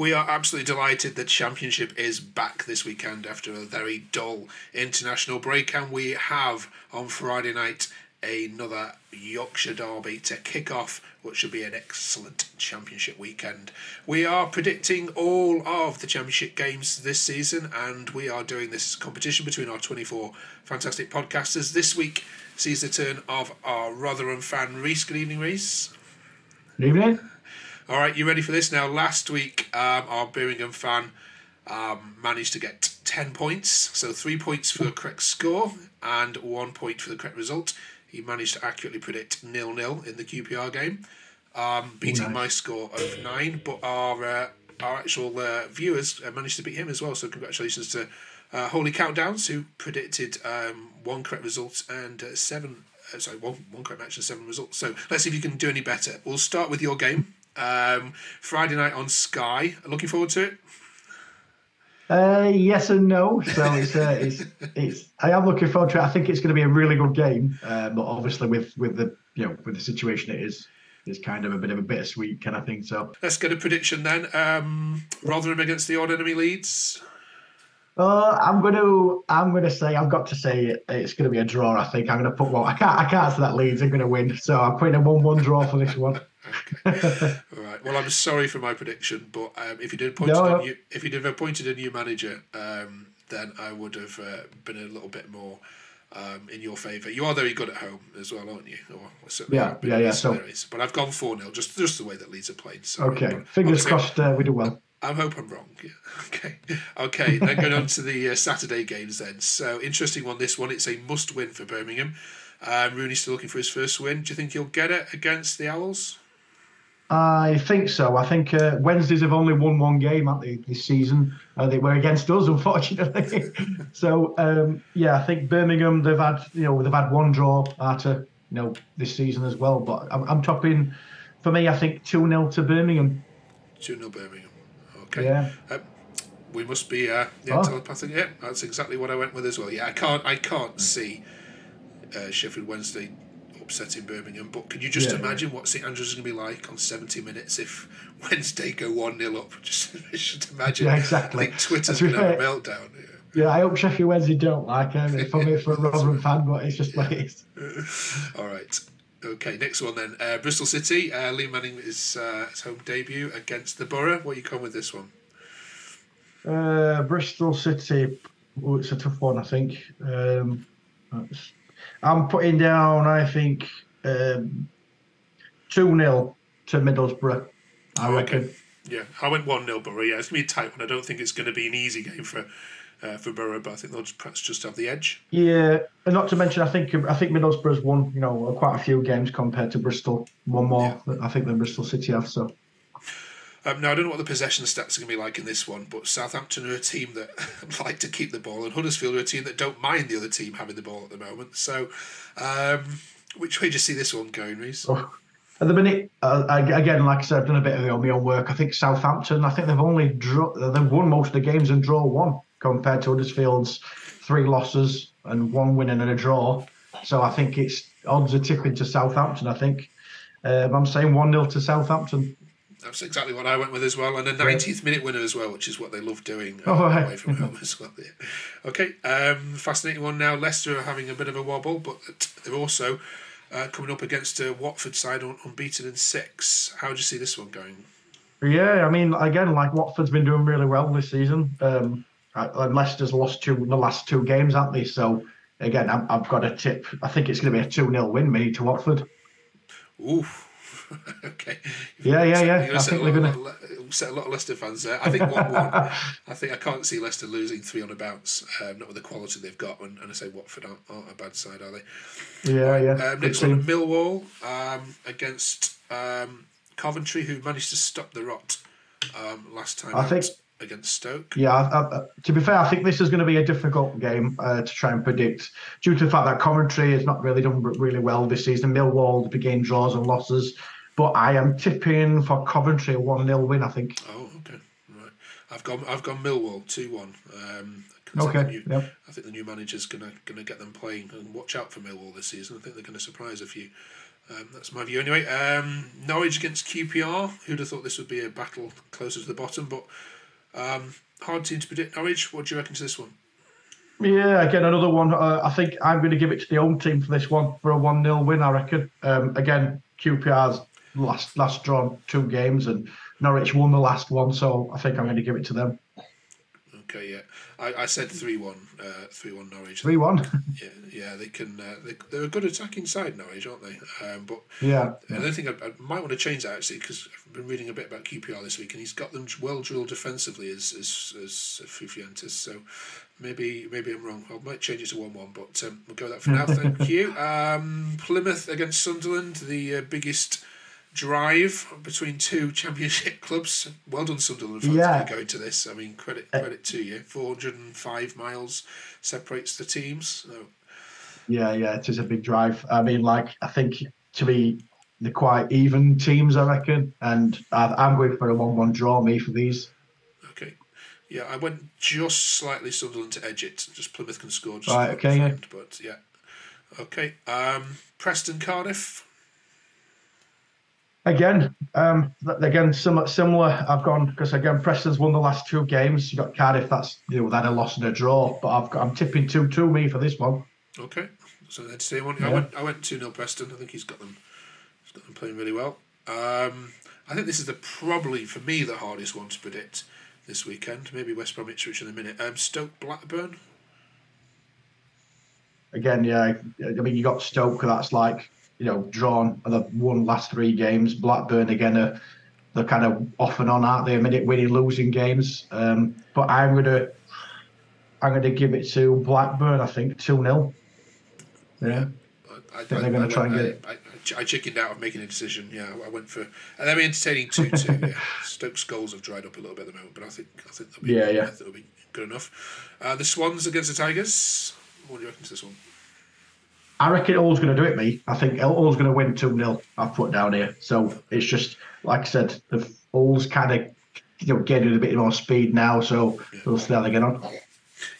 We are absolutely delighted that Championship is back this weekend after a very dull international break, and we have on Friday night another Yorkshire Derby to kick off what should be an excellent Championship weekend. We are predicting all of the Championship games this season, and we are doing this competition between our 24 fantastic podcasters. This week sees the turn of our Rotherham fan, Reese. Good evening, Reese. Good evening. All right, you ready for this now? Last week, um, our Birmingham fan um, managed to get 10 points. So, three points for the correct score and one point for the correct result. He managed to accurately predict nil nil in the QPR game, um, beating nice. my score of nine. But our uh, our actual uh, viewers uh, managed to beat him as well. So, congratulations to uh, Holy Countdowns, who predicted um, one correct result and uh, seven. Uh, sorry, one, one correct match and seven results. So let's see if you can do any better. We'll start with your game. Um, Friday night on Sky. Looking forward to it. Uh, yes and no. So it's, uh, it's it's. I am looking forward to it. I think it's going to be a really good game. Uh, but obviously, with with the you know with the situation it is, it's kind of a bit of a bittersweet kind of thing. So Let's get a prediction then. Um, Rotherham against the odd enemy Leeds. uh, I'm going to I'm going to say I've got to say it, it's going to be a draw. I think I'm going to put one. I can't I can't say that Leeds are going to win. So I'm putting a one-one draw for this one. Okay. All right. Well, I'm sorry for my prediction, but um, if you did appointed No, a new, if you did have appointed a new manager, um, then I would have uh, been a little bit more um, in your favour. You are very good at home as well, aren't you? Or certainly Yeah, yeah, yeah, so- But I've gone four 0 just just the way that Leeds are playing. So Okay, fingers crossed uh, we do well. I hope I'm wrong. Yeah. Okay. Okay. then going on to the uh, Saturday games then. So interesting one. This one. It's a must win for Birmingham. Um, Rooney's still looking for his first win. Do you think he'll get it against the Owls? I think so. I think uh, Wednesdays have only won one game at the this season. Uh, they were against us, unfortunately. so um, yeah, I think Birmingham they've had you know they've had one draw after you know this season as well. But I'm, I'm topping for me. I think two 0 to Birmingham. 2 0 Birmingham. Okay. Yeah. Um, we must be uh, yeah, Oh. telepathic. Yeah, that's exactly what I went with as well. Yeah, I can't I can't see uh, Sheffield Wednesday upsetting Birmingham, but can you just Yeah. imagine what St Andrews is going to be like on 70 minutes if Wednesday go 1 0 up? Just, just imagine. Yeah, exactly. I think Twitter's going to have a meltdown. Yeah. Yeah, I hope Sheffield Wednesday don't like him. It's me for a Rotherham fan, but it's just like. All right. Okay, next one then. Uh, Bristol City. Uh, Liam Manning is uh, his home debut against the Boro. What you come with this one? Uh, Bristol City. Oh, it's a tough one, I think. Um, that's- I'm putting down, I think, um, 2 0 to Middlesbrough. I reckon. okay. Yeah, I went 1 0 Boro. Yeah, it's going to be a tight one. I don't think it's going to be an easy game for uh, for Boro, but I think they'll just, perhaps just have the edge. Yeah, and not to mention, I think I think Middlesbrough's won, you know, quite a few games compared to Bristol. One more, I think, than Bristol City have. So Um, now, I don't know what the possession stats are going to be like in this one, but Southampton are a team that like to keep the ball, and Huddersfield are a team that don't mind the other team having the ball at the moment. So, um, which way do you see this one going, Reese? Oh, at the minute, uh, again, like I said, I've done a bit of my own work. I think Southampton. I think they've only draw, they've won most of the games and draw one compared to Huddersfield's three losses and one win and a draw. So I think it's odds are tipping to Southampton. I think um, I'm saying one 0 to Southampton. That's exactly what I went with as well, and a 90th minute winner as well, which is what they love doing uh, Oh, right. away from home as well. Yeah. Okay, um, fascinating one now. Leicester are having a bit of a wobble, but they're also uh, coming up against a Watford side un- unbeaten in six. How do you see this one going? Yeah, I mean, again, like Watford's been doing really well this season. Um, and Leicester's lost two the last two games, haven't they? So again, I've, I've got a tip. I think it's going to be a two 0 win, me to Watford. Ooh. okay. Yeah, yeah, yeah. You're I set, think lot, gonna- lot- set a lot of Leicester fans there. I think one one. I think I can't see Leicester losing three on a bounce. Um, not with the quality they've got, and, and I say Watford aren't, aren't a bad side, are they? Yeah, yeah. Um, next one. Millwall um, against um, Coventry, who managed to stop the rot um, last time I out think- against Stoke. Yeah, I, I, to be fair, I think this is going to be a difficult game uh, to try and predict due to the fact that Coventry has not really done really well this season. Millwall began draws and losses, but I am tipping for Coventry a one 0 win. I think. Oh, okay, right. I've gone. I've gone Millwall two one. Um, 'cause I think Okay, the new- yep. I think the new manager's gonna gonna get them playing and watch out for Millwall this season. I think they're going to surprise a few Um, that's my view anyway. Um, Norwich against QPR. Who'd have thought this would be a battle closer to the bottom? But um, hard team to predict. Norwich. What do you reckon to this one? Yeah, again another one. Uh, I think I'm going to give it to the home team for this one for a one 0 win. I reckon. Um, again, QPR's last last drawn two games and Norwich won the last one, so I think I'm going to give it to them. Okay, yeah, I, I said three one, uh, three one Norwich. Three one. yeah, yeah, they can. Uh, they, they're a good attacking side, Norwich, aren't they? Um, but yeah, I don't I, I might want to change that actually because I've been reading a bit about QPR this week, and he's got them well drilled defensively as as as Cifuentes. So maybe maybe I'm wrong. I might change it to one one, but um, we'll go with that for now. Thank you. Um, Plymouth against Sunderland, the uh, biggest drive between two championship clubs. Well done, Sunderland fans, Yeah. for going to this. I mean, credit credit to you. Four hundred and five miles separates the teams. So, yeah, yeah. It is a big drive. I mean, like I think to be the quite even teams, I reckon, and I'm going for a one-one draw. Me for these. okay. Yeah, I went just slightly Sunderland to edge it. Just Plymouth can score. Just Right, okay, yeah. But yeah. Okay. Um, Preston Cardiff. Again, um, again, somewhat Similar. I've gone because again, Preston's won the last two games. You got Cardiff. That's you know, they had a loss and a draw. But I've got, I'm tipping two two me for this one. Okay. So that's the one. I Yeah. went I went two 0 Preston. I think he's got them he's got them playing really well. Um, I think this is the probably for me the hardest one to predict this weekend. Maybe West Bromwich Ipswich in a minute. Um, Stoke Blackburn. Again, yeah. I mean, you got Stoke. That's like you know drawn. the They've last three games. Blackburn again. Are, they're kind of off and on, aren't they? A minute winning, losing games. Um, but I'm gonna, I'm gonna give it to Blackburn. I think two 0 Yeah. I, I, they're gonna try and get it. I, I, I chickened out of making a decision. Yeah, I went for and they're entertaining two two. yeah. Stoke's goals have dried up a little bit at the moment, but I think I think they'll be Yeah, yeah. I think they'll be good enough. Uh, the Swans against the Tigers. What do you reckon to this one? I reckon Hull's going to do it, me. I think Hull's going to win 2 0. I've put down here. So it's just, like I said, the All's kind of you know, getting a bit more speed now. So we'll see how they get on.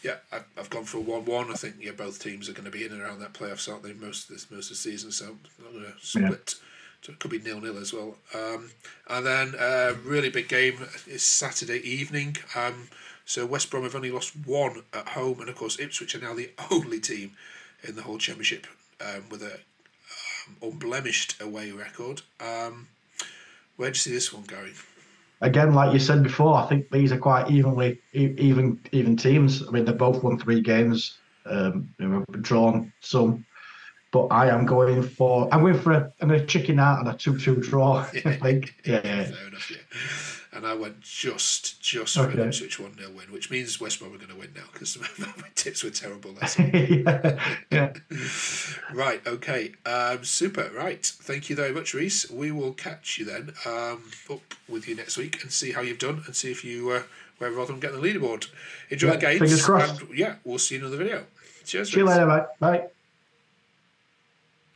Yeah, I've, I've gone for one-one. I think yeah, both teams are going to be in and around that playoffs, aren't they? Most of this, most of the season, so I'm going to split. So it could be nil-nil as well. Um, and then a really big game is Saturday evening. Um, so West Brom have only lost one at home, and of course Ipswich are now the only team in the whole championship um, with a um, unblemished away record. Um, where do you see this one going? Again, like you said before, I think these are quite evenly even even teams. I mean, they both won three games, um, drawn some. But I am going for I'm going for a, I'm going to chicken out and a two-two draw. I think. Yeah, yeah. Fair enough, yeah. And I went just just for Okay. an Ipswich 1 0 win, which means West Brom are going to win now because my tips were terrible last week. yeah, yeah. Right, okay. Um, super, right. Thank you very much, Reese. We will catch you then um, up with you next week and see how you've done and see if you uh, were Rotherham getting the leaderboard. Enjoy Yeah, the games. fingers crossed. And yeah, we'll see you in another video. Cheers. See you later, mate. Bye.